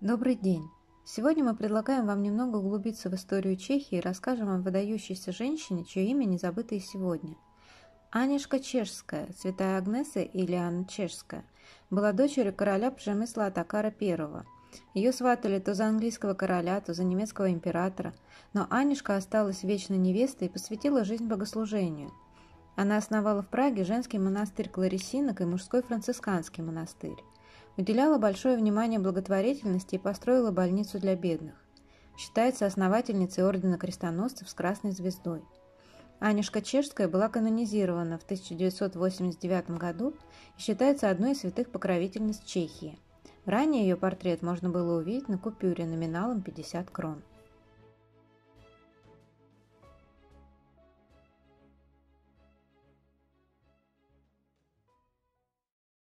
Добрый день! Сегодня мы предлагаем вам немного углубиться в историю Чехии и расскажем о выдающейся женщине, чье имя не забыто и сегодня. Анишка Чешская, святая Агнеса или Анна Чешская, была дочерью короля Пжемысла Атакара I. Ее сватали то за английского короля, то за немецкого императора, но Анишка осталась вечной невестой и посвятила жизнь богослужению. Она основала в Праге женский монастырь кларисинок и мужской францисканский монастырь уделяла большое внимание благотворительности и построила больницу для бедных. Считается основательницей Ордена Крестоносцев с Красной Звездой. Анюшка Чешская была канонизирована в 1989 году и считается одной из святых покровительниц Чехии. Ранее ее портрет можно было увидеть на купюре номиналом 50 крон.